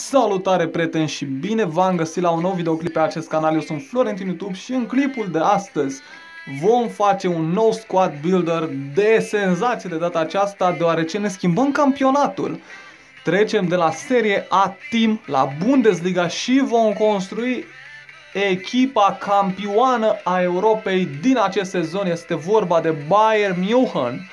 Salutare prieteni și bine v-am găsit la un nou videoclip pe acest canal, eu sunt Florentin YouTube și în clipul de astăzi vom face un nou squad builder de senzație de data aceasta deoarece ne schimbăm campionatul. Trecem de la serie A Team la Bundesliga și vom construi echipa campioană a Europei din acest sezon. Este vorba de Bayern München.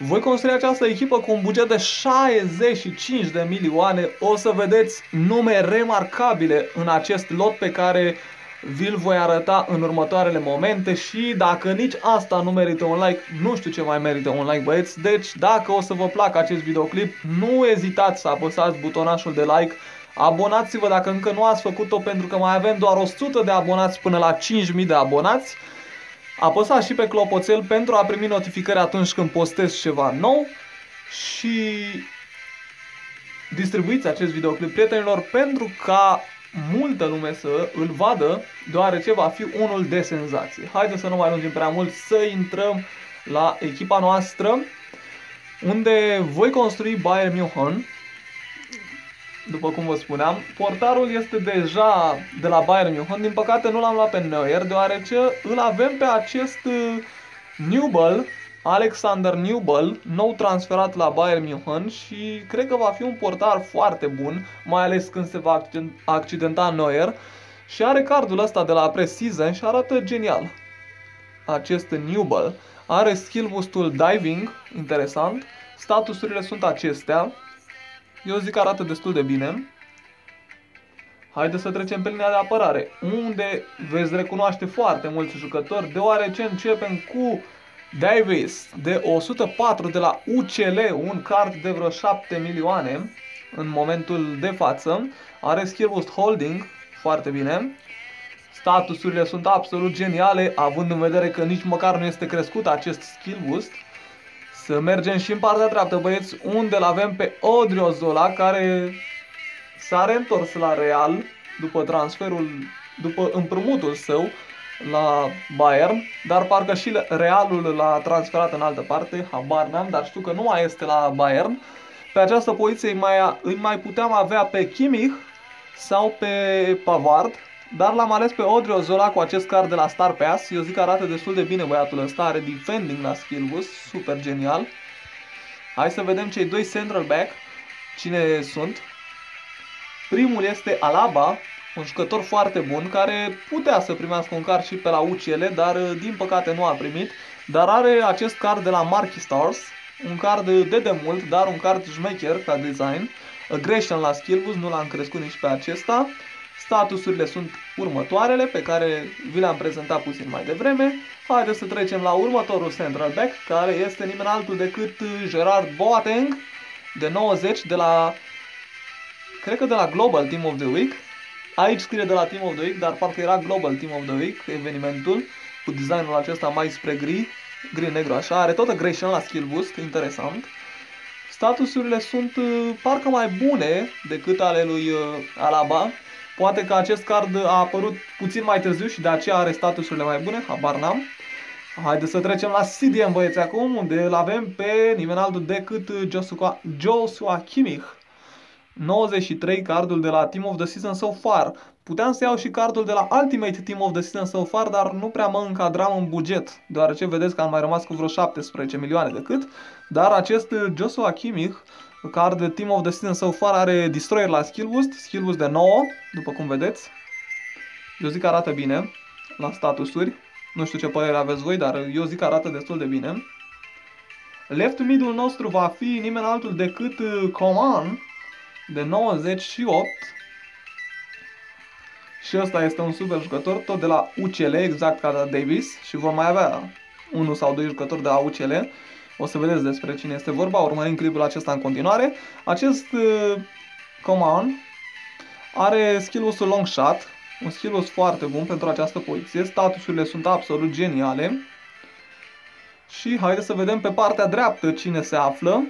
Voi construi această echipă cu un buget de 65 de milioane. O să vedeți nume remarcabile în acest lot pe care vi-l voi arăta în următoarele momente și dacă nici asta nu merită un like, nu știu ce mai merită un like băieți. Deci dacă o să vă placă acest videoclip, nu ezitați să apăsați butonașul de like. Abonați-vă dacă încă nu ați făcut-o pentru că mai avem doar 100 de abonați până la 5000 de abonați. Apăsați și pe clopoțel pentru a primi notificări atunci când postez ceva nou și distribuiți acest videoclip prietenilor pentru ca multă lume să îl vadă, deoarece va fi unul de senzație. Haideți să nu mai lungim prea mult, să intrăm la echipa noastră, unde voi construi Bayern München, după cum vă spuneam. Portarul este deja de la Bayern München, din păcate nu l-am luat pe Neuer, deoarece îl avem pe acest uh, Newbel, Alexander Newbel, nou transferat la Bayern München și cred că va fi un portar foarte bun, mai ales când se va accidenta Neuer. Și are cardul ăsta de la Precision și arată genial. Acest Newbel are skill boostul Diving, interesant. Statusurile sunt acestea. Eu zic că arată destul de bine. Haideți să trecem pe linia de apărare, unde veți recunoaște foarte mulți jucători, deoarece începem cu Davis de 104 de la UCL, un card de vreo 7 milioane în momentul de față. Are skill boost holding, foarte bine. Statusurile sunt absolut geniale, având în vedere că nici măcar nu este crescut acest skill boost. Să mergem și în partea dreaptă, băieți, unde îl avem pe Odriozola, care s-a reîntors la Real după transferul, după împrumutul său la Bayern, dar parcă și Realul l-a transferat în altă parte, habar n-am, dar știu că nu mai este la Bayern. Pe această poziție îi mai, îi mai puteam avea pe Kimmich sau pe Pavard, dar l-am ales pe Odriozola cu acest card de la Star Pass. Eu zic că arată destul de bine băiatul ăsta, are defending la skill boost, super genial. Hai să vedem cei doi central back, cine sunt. Primul este Alaba, un jucător foarte bun care putea să primească un card și pe la UCL, dar din păcate nu a primit. Dar are acest card de la Marky Stars, un card de demult, dar un card șmecher ca design. Aggression la skill boost, nu l-am crescut nici pe acesta. Statusurile sunt următoarele pe care vi le-am prezentat puțin mai devreme. Haideți să trecem la următorul central back, care este nimeni altul decât Gerard Boateng, de 90 de la, cred că de la Global Team of the Week. Aici scrie de la Team of the Week, dar parcă era Global Team of the Week, evenimentul, cu designul acesta mai spre gri, gri-negru așa. Are tot aggression la skill boost, interesant. Statusurile sunt parcă mai bune decât ale lui Alaba, Poate că acest card a apărut puțin mai târziu și de aceea are statusurile mai bune, habar n-am. Haideți să trecem la CDM băieți acum, unde îl avem pe nimeni altul decât Joshua, Joshua Kimmich. 93 cardul de la Team of the Season so far. Puteam să iau și cardul de la Ultimate Team of the Season so far, dar nu prea mă încadram în buget, deoarece vedeți că am mai rămas cu vreo 17 milioane decât. Dar acest Joshua Kimmich Card de Team of the Season so far are Destroyer la skill boost, skill boost de 9, după cum vedeți. Eu zic că arată bine la statusuri. Nu știu ce părere aveți voi, dar eu zic că arată destul de bine. Left mid-ul nostru va fi nimeni altul decât uh, Coman de 98. Și ăsta este un super jucător, tot de la UCL, exact ca Davis. Și vom mai avea unul sau doi jucători de la UCL. O să vedeți despre cine este vorba, urmărim clipul acesta în continuare. Acest uh, command are skill-ul long shot, un skill foarte bun pentru această poziție. Statusurile sunt absolut geniale. Și haideți să vedem pe partea dreaptă cine se află.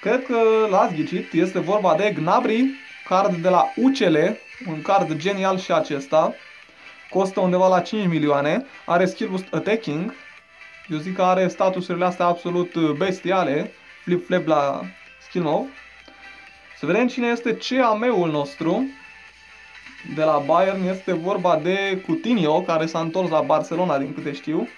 Cred că l-ați ghicit, este vorba de Gnabry, card de la UCL, un card genial și acesta. Costă undeva la 5 milioane, are skill boost attacking, eu zic că are statusurile astea absolut uh, bestiale, flip-flap la skill nou. Să vedem cine este CAM-ul nostru de la Bayern. Este vorba de Coutinho, care s-a întors la Barcelona, din câte știu.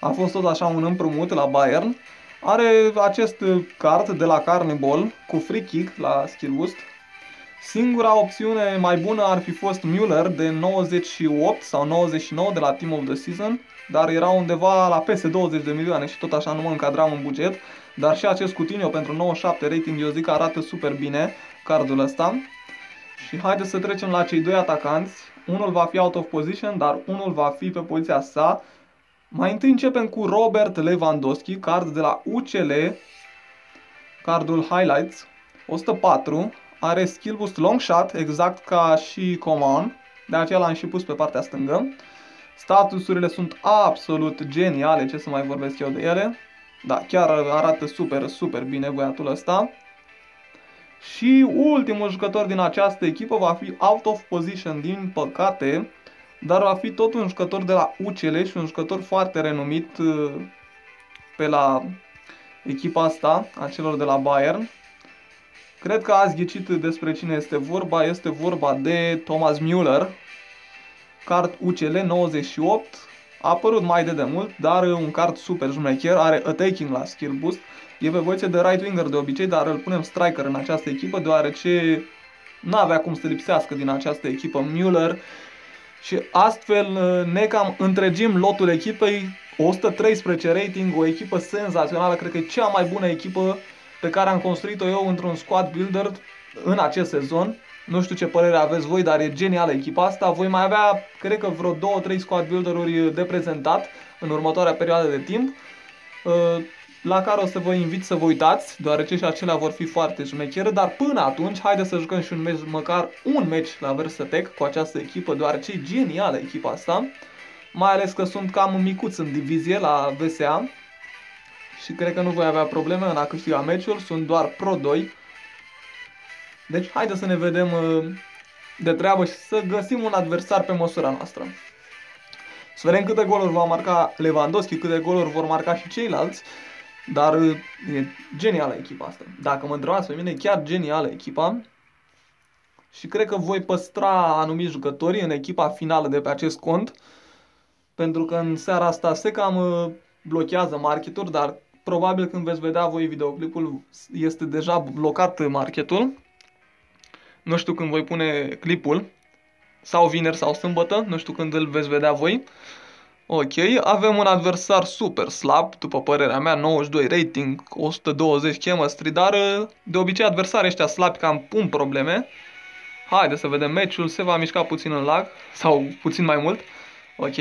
A fost tot așa un împrumut la Bayern. Are acest card de la Carnibal cu free kick la skill boost. Singura opțiune mai bună ar fi fost Müller de 98 sau 99 de la Team of the Season, dar era undeva la peste 20 de milioane și tot așa nu mă încadram în buget. Dar și acest Coutinho pentru 97 rating, eu zic că arată super bine cardul ăsta. Și haideți să trecem la cei doi atacanți. Unul va fi out of position, dar unul va fi pe poziția sa. Mai întâi începem cu Robert Lewandowski, card de la UCL, cardul Highlights, 104, are skill boost long shot, exact ca și Coman, de aceea l-am și pus pe partea stângă. Statusurile sunt absolut geniale, ce să mai vorbesc eu de ele. Da, chiar arată super, super bine băiatul ăsta. Și ultimul jucător din această echipă va fi out of position, din păcate, dar va fi tot un jucător de la UCL și un jucător foarte renumit uh, pe la echipa asta, a celor de la Bayern. Cred că ați ghicit despre cine este vorba, este vorba de Thomas Müller, card UCL 98, a apărut mai de demult, dar un card super jmecher, are attacking la skill boost, e pe poziție de right winger de obicei, dar îl punem striker în această echipă, deoarece nu avea cum să lipsească din această echipă Müller și astfel ne cam întregim lotul echipei, 113 rating, o echipă senzațională, cred că e cea mai bună echipă pe care am construit-o eu într-un squad builder în acest sezon. Nu știu ce părere aveți voi, dar e genială echipa asta. Voi mai avea, cred că vreo 2-3 squad builder-uri de prezentat în următoarea perioadă de timp, uh, la care o să vă invit să vă uitați, deoarece și acelea vor fi foarte șmechere, dar până atunci, haideți să jucăm și un meci, măcar un meci la Versatec cu această echipă, deoarece e genială echipa asta, mai ales că sunt cam micuți în divizie la VSA și cred că nu voi avea probleme în a câștiga meciul, sunt doar Pro 2, deci haideți să ne vedem uh, de treabă și să găsim un adversar pe măsura noastră. Să vedem câte goluri va marca Lewandowski, câte goluri vor marca și ceilalți. Dar uh, e genială echipa asta. Dacă mă întrebați pe mine, e chiar genială echipa. Și cred că voi păstra anumiți jucători în echipa finală de pe acest cont. Pentru că în seara asta se cam uh, blochează marketul, dar probabil când veți vedea voi videoclipul este deja blocat marketul. Nu știu când voi pune clipul. Sau vineri sau sâmbătă. Nu știu când îl veți vedea voi. Ok, avem un adversar super slab, după părerea mea, 92 rating, 120 chemistry, dar de obicei adversarii ăștia slabi cam pun probleme. Haide să vedem meciul, se va mișca puțin în lag, sau puțin mai mult. Ok.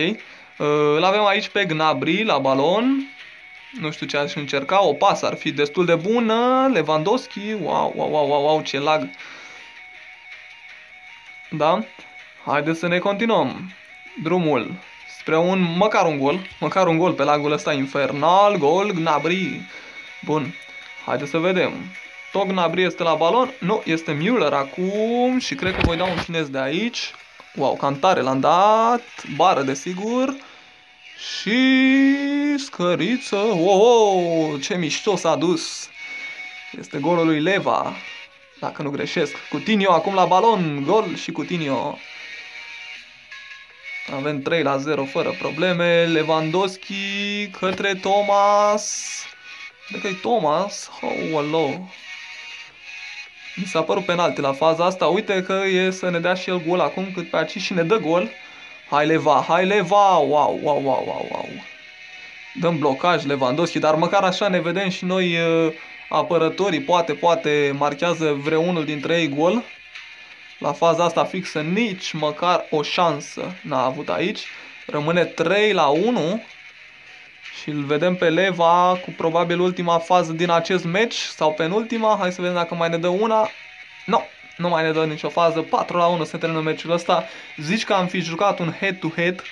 Îl avem aici pe Gnabry la balon. Nu știu ce aș încerca, o pasă ar fi destul de bună. Lewandowski, wow, wow, wow, wow, wow ce lag. Da? Haideți să ne continuăm drumul spre un, măcar un gol, măcar un gol pe lagul ăsta infernal, gol, Gnabry. Bun, haideți să vedem. Tot Gnabry este la balon, nu, este Müller acum și cred că voi da un finez de aici. Wow, cantare l-am dat, bară desigur. Și scăriță, wow, ce mișto s-a dus. Este golul lui Leva dacă nu greșesc. Coutinho acum la balon, gol și Coutinho. Avem 3 la 0 fără probleme. Lewandowski către Thomas. Cred că e Thomas. Oh, hello. Mi s-a părut penalti la faza asta. Uite că e să ne dea și el gol acum cât pe aici și ne dă gol. Hai Leva, hai Leva. Wow, wow, wow, wow, wow. Dăm blocaj Lewandowski, dar măcar așa ne vedem și noi uh, apărătorii poate, poate marchează vreunul dintre ei gol. La faza asta fixă nici măcar o șansă n-a avut aici. Rămâne 3 la 1 și îl vedem pe Leva cu probabil ultima fază din acest match sau penultima. Hai să vedem dacă mai ne dă una. Nu, no, nu mai ne dă nicio fază. 4 la 1 se termină meciul ăsta. Zici că am fi jucat un head-to-head -head,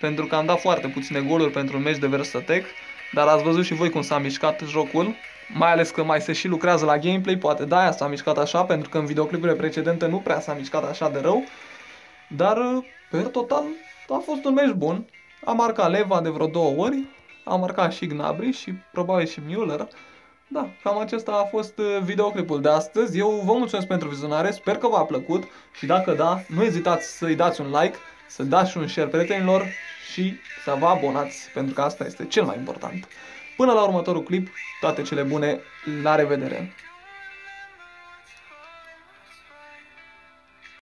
pentru că am dat foarte puține goluri pentru un meci de Versatec. Dar ați văzut și voi cum s-a mișcat jocul. Mai ales că mai se și lucrează la gameplay, poate de-aia s-a mișcat așa, pentru că în videoclipurile precedente nu prea s-a mișcat așa de rău. Dar, per total, a fost un meci bun. A marcat Leva de vreo două ori, a marcat și Gnabry și probabil și Müller. da, cam acesta a fost uh, videoclipul de astăzi. Eu vă mulțumesc pentru vizionare, sper că v-a plăcut și dacă da, nu ezitați să-i dați un like, să dați și un share prietenilor și să vă abonați, pentru că asta este cel mai important. Până la următorul clip, toate cele bune, la revedere!